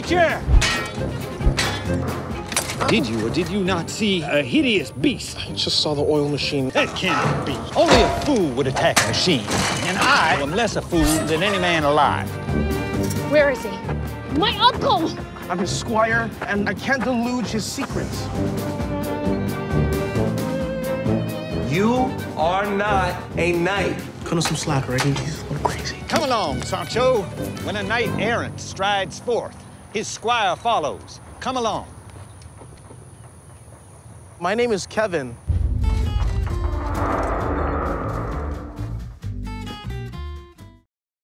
Vile creature! Did you or did you not see a hideous beast? I just saw the oil machine. That can't be. Only a fool would attack a machine. And I am less a fool than any man alive. Where is he? My uncle! I'm his squire, and I can't deluge his secrets. You are not a knight. Cut us some slack already. He's a little crazy. Come along, Sancho. When a knight errant strides forth, his squire follows. Come along. My name is Kevin.